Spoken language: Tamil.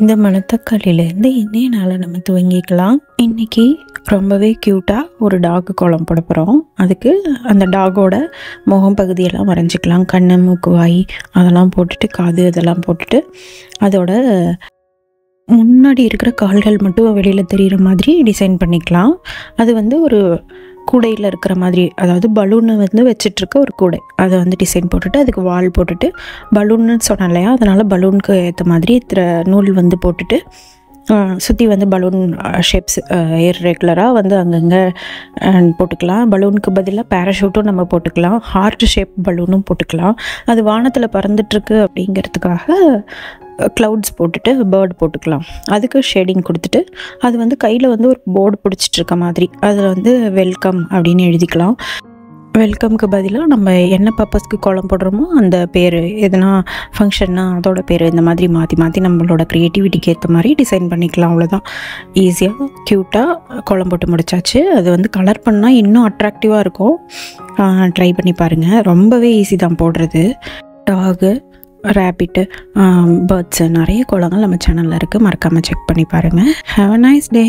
இந்த மணத்தக்காளியிலேருந்து இன்னையனால நம்ம துவங்கிக்கலாம். இன்னைக்கு ரொம்பவே க்யூட்டாக ஒரு டாக்கு கோலம் போட போகிறோம் அதுக்கு அந்த டாகோட முகம் பகுதியெல்லாம் வரைஞ்சிக்கலாம். கண்ணு மூக்கு வாய் அதெல்லாம் போட்டுட்டு காது அதெல்லாம் போட்டுட்டு அதோட முன்னாடி இருக்கிற கால்கள் மட்டும் வெளியில் தெரிகிற மாதிரி டிசைன் பண்ணிக்கலாம். அது வந்து ஒரு கூடையில் இருக்கிற மாதிரி அதாவது பலூனை வந்து வச்சிட்ருக்க ஒரு கூடை. அதை வந்து டிசைன் போட்டுட்டு அதுக்கு வால் போட்டுட்டு பலூன்னு சொன்னேன் இல்லையா? அதனால் பலூனுக்கு ஏற்ற மாதிரி இத்திர நூல் வந்து போட்டுட்டு சுற்றி வந்து பலூன் ஷேப்ஸ் ரெகுலராக வந்து அங்கங்கே போட்டுக்கலாம். பலூனுக்கு பதிலாக பேராஷூட்டும் நம்ம போட்டுக்கலாம். ஹார்ட் ஷேப் பலூனும் போட்டுக்கலாம். அது வானத்தில் பறந்துட்டுருக்கு அப்படிங்கிறதுக்காக க்ளவுட்ஸ் போட்டுட்டு பேர்ட் போட்டுக்கலாம். அதுக்கு ஷேடிங் கொடுத்துட்டு அது வந்து கையில் வந்து ஒரு போர்டு பிடிச்சிட்டு இருக்க மாதிரி. அதில் வந்து வெல்கம் அப்படின்னு எழுதிக்கலாம். வெல்கம்க்கு பதிலாக நம்ம என்ன பர்பஸ்க்கு கோலம் போடுறோமோ அந்த பேர் எதனா ஃபங்க்ஷன்னா அதோட பேர் இந்த மாதிரி மாற்றி மாற்றி நம்மளோட க்ரியேட்டிவிட்டிக்கு ஏற்ற மாதிரி டிசைன் பண்ணிக்கலாம். அவ்வளோதான் ஈஸியாக க்யூட்டாக கோலம் போட்டு முடிச்சாச்சு. அது வந்து கலர் பண்ணால் இன்னும் அட்ராக்டிவாக இருக்கும். ட்ரை பண்ணி பாருங்கள் ரொம்பவே ஈஸி தான் போடுறது. டாகு ரேபிட்டு பேர்ட்ஸு um, நிறைய குளங்கள் நம்ம சேனலில் இருக்குது மறக்காமல் செக் பண்ணி பாருங்கள் ஹாவ் அ நைஸ் டே